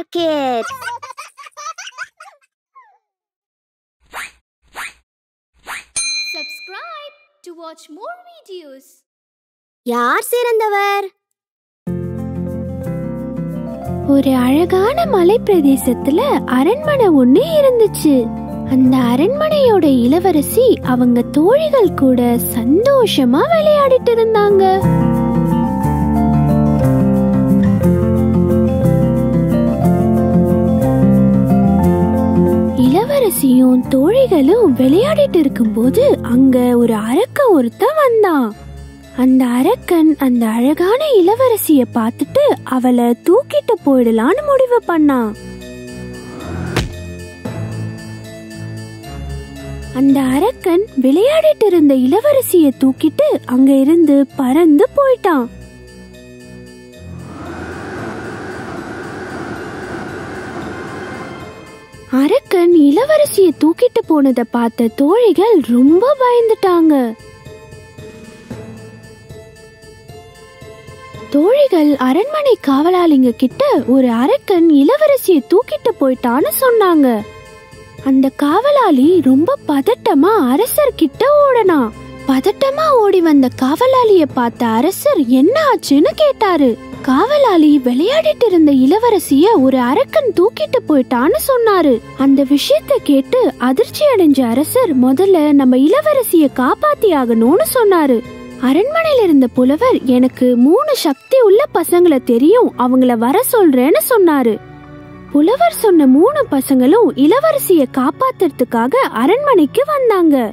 Market. Subscribe to watch more videos. யார் சிறந்தவர் ஒரு அழகான மலை பிரதேசத்துல அரண்மனை ஒண்ணு இருந்துச்சு அந்த அரண்மனையோட இளவரசி அவங்க தோழிகள் கூட சந்தோஷமா விளையாடிட்டு இருந்தாங்க இளவரசியும் தோழிகளும் விளையாடிட்டு இருக்கும்போது அங்க ஒரு அரக்க ஒருத்தன் வந்தான். அந்த அரக்கன் அந்த அழகான இளவரசிய பார்த்துட்டு அவளை தூக்கிட்டு போயிடலான்னு முடிவு பண்ணான். அந்த அரக்கன் விளையாடிட்டு இருந்த இளவரசிய தூக்கிட்டு அங்க இருந்து பறந்து போயிட்டான். அரக்கன் இளவரசிய தூக்கிட்டு போனதை பார்த்த தோழிகள் ரொம்ப பயந்துட்டாங்க. தோழிகள் அரண்மனை காவலாளிங்க கிட்ட ஒரு அரக்கன் இளவரசிய தூக்கிட்டு போயிட்டான்னு சொன்னாங்க. அந்த காவலாளி ரொம்ப பதட்டமா அரசர் கிட்ட ஓடனா. பதட்டமா ஓடி வந்த காவலாளிய பார்த்த அரசர் என்ன ஆச்சுன்னு கேட்டாரு. காவலாளி விளையாடிட்டு இருந்த இளவரசிய ஒரு அரக்கன் தூக்கிட்டு போயிட்டான்னு சொன்னாரு. அந்த விஷயத்த கேட்டு அதிர்ச்சி அடைஞ்ச அரசர் முதல்ல நம்ம இளவரசிய காப்பாத்தி ஆகணும்னு சொன்னாரு. அரண்மனையில இருந்த புலவர் எனக்கு மூணு சக்தி உள்ள பசங்களை தெரியும் அவங்கள வர சொல்றேன்னு சொன்னாரு. புலவர் சொன்ன மூணு பசங்களும் இளவரசிய காப்பாத்துறதுக்காக அரண்மனைக்கு வந்தாங்க.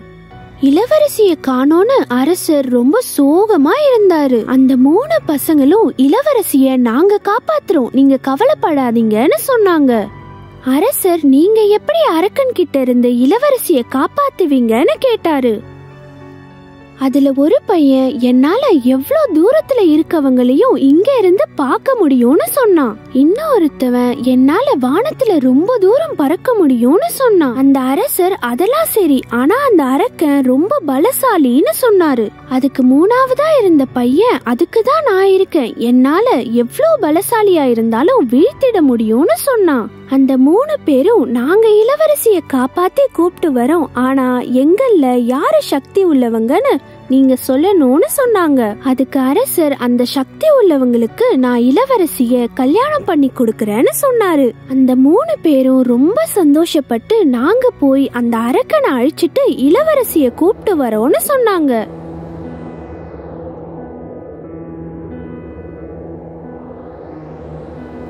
இளவரசிய காணோன்னு அரசர் ரொம்ப சோகமா இருந்தாரு. அந்த மூணு பசங்களும் இளவரசிய நாங்க காப்பாத்துறோம். நீங்க கவலைப்படாதீங்கன்னு சொன்னாங்க. அரசர் நீங்க எப்படி அரக்கன் கிட்ட இருந்து இளவரசிய காப்பாத்துவீங்கன்னு கேட்டாரு. அதுல ஒரு பையன் என்னால எவ்வளோ தூரத்துல இருக்கவங்களையும் இங்க இருந்து பார்க்க முடியும்னு சொன்னான். இன்னொருத்தவன் என்னால வானத்துல ரொம்ப தூரம் பறக்க முடியும்னு சொன்னான். அந்த அரசர் அதெல்லாம் சரி ஆனா அந்த அரக்கன் ரொம்ப பலசாலின்னு சொன்னாரு. அதுக்கு மூணாவதா இருந்த பையன் அதுக்கு தான் நான் இருக்கேன். என்னால எவ்வளோ பலசாலியா இருந்தாலும் வீழ்த்திட முடியும்னு சொன்னான். அந்த மூணு பேரும் நாங்க இளவரசிய காப்பாத்தி கூப்பிட்டு வரோம். ஆனா எங்கல்ல யாரு சக்தி உள்ளவங்கன்னு நீங்க சொல்லணும்னு சொன்னாங்க. அதுக்கு அரசர் அந்த சக்தி உள்ளவங்களுக்கு நான் இளவரசிய கல்யாணம் பண்ணி கொடுக்கறேன்னு சொன்னாரு. அந்த மூணு பேரும் ரொம்ப சந்தோஷப்பட்டு நாங்க போய் அந்த அரக்கனை அழிச்சிட்டு இளவரசிய கூப்பிட்டு வரோம்னு சொன்னாங்க.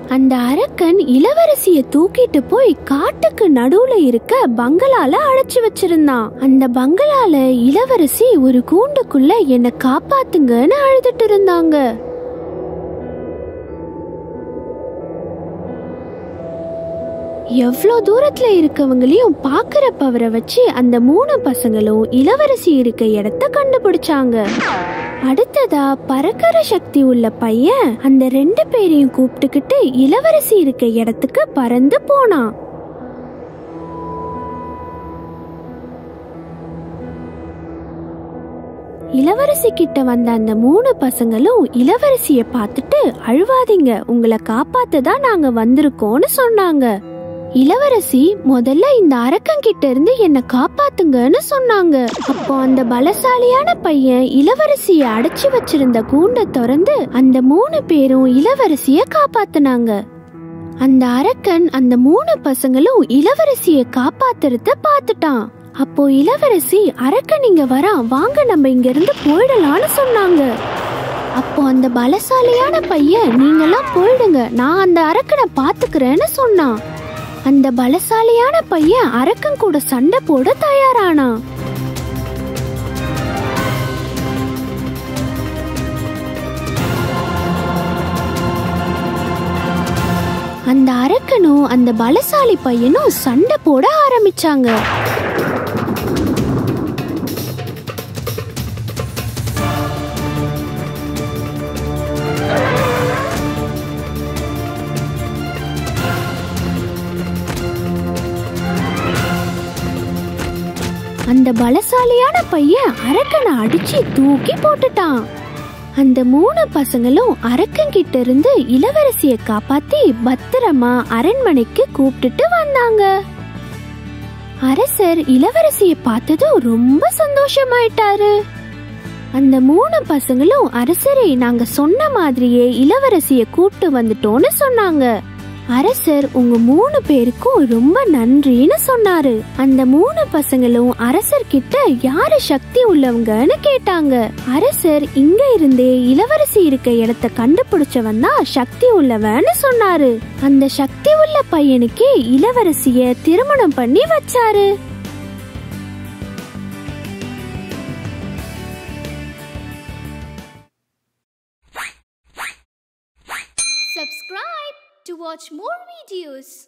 அந்த அரக்கன் இளவரசிய தூக்கிட்டு போய் காட்டுக்கு நடுவுல இருக்க பங்களால அழைச்சு வச்சிருந்தான். அந்த பங்களால இளவரசி ஒரு கூண்டுக்குள்ள என்ன காப்பாத்துங்கன்னு அழுதுட்டு இருந்தாங்க. எவ்வளோ தூரத்தில் இருக்கவங்களையும் பார்க்குற பவரை வச்சு அந்த மூணு பசங்களும் இளவரசி இருக்க இடத்த கண்டுபிடிச்சாங்க. அடுத்ததா பறக்கிற சக்தி உள்ள பையன் அந்த ரெண்டு பேரையும் கூப்பிட்டுக்கிட்டு இளவரசி இருக்க இடத்துக்கு பறந்து போனான். இளவரசி கிட்ட வந்த அந்த மூணு பசங்களும் இளவரசிய பார்த்துட்டு அழுவாதீங்க உங்களை காப்பாத்த தான் நாங்க வந்திருக்கோம்னு சொன்னாங்க. இளவரசி முதல்ல இந்த அரக்கங்கிட்ட இருந்து என்ன காப்பாத்துங்கன்னு சொன்னாங்க. அப்போ அந்த பலசாலியான பையன் இளவரசிய அடைச்சி வச்சிருந்த கூண்டை திறந்து அந்த மூணு பேரும் இளவரசிய காப்பாத்துனாங்க. அந்த அரக்கன் அந்த மூணு பசங்களும் இளவரசிய காப்பாத்துறத பார்த்துட்டான். அப்போ இளவரசி அரக்கன் இங்க வரான் வாங்க நம்ம இங்க இருந்து போயிடலாம்னு சொன்னாங்க. அப்போ அந்த பலசாலியான பையன் நீங்கெல்லாம் போயிடுங்க நான் அந்த அரக்கனை பாத்துக்கிறேன்னு சொன்னான். அந்த பலசாலியான பையன் அரக்கன் கூட சண்டை போட தயாரானா? அந்த அரக்கனும் அந்த பலசாலி பையனும் சண்டை போட ஆரம்பிச்சாங்க. அந்த பலசாலியான பையன் அரக்கனை அடிச்சு தூக்கி போட்டுட்டான். அந்த மூணு பசங்களும் அரக்கன் கிட்ட இருந்து இளவரசிய காப்பாத்தி பத்திரமா அரண்மனைக்கு கூப்பிட்டுட்டு வந்தாங்க. அரசர் இளவரசிய பார்த்ததும் ரொம்ப சந்தோஷமாயிட்டாரு. அந்த மூணு பசங்களும் அரசரை நாங்க சொன்ன மாதிரியே இளவரசிய கூப்பிட்டு வந்துட்டோம்னு சொன்னாங்க. அரசர் உங்க மூணு பேருக்கும் ரொம்ப நன்றின்னு சொன்னாரு. அந்த மூணு பசங்களும் அரசர் கிட்ட யாரு சக்தி உள்ளவங்கன்னு கேட்டாங்க. அரசர் இங்க இருந்தே இளவரசி இருக்க இடத்த கண்டுபிடிச்சவன் தான் சக்தி உள்ளவன்னு சொன்னாரு. அந்த சக்தி உள்ள பையனுக்கே இளவரசிய திருமணம் பண்ணி வச்சாரு. Subscribe. To watch more videos.